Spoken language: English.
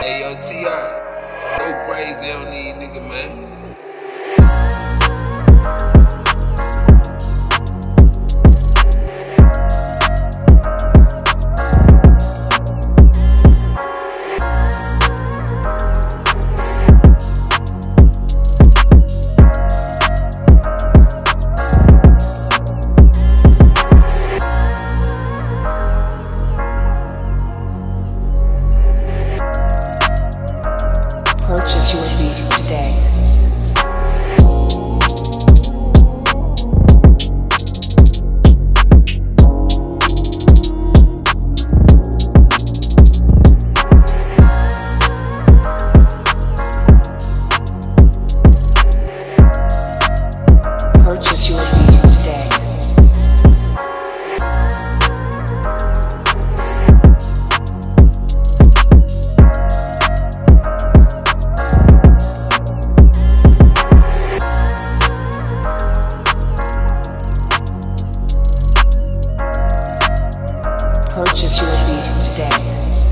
Hey, yo, TR. No praise they don't need, nigga, man. you would be today.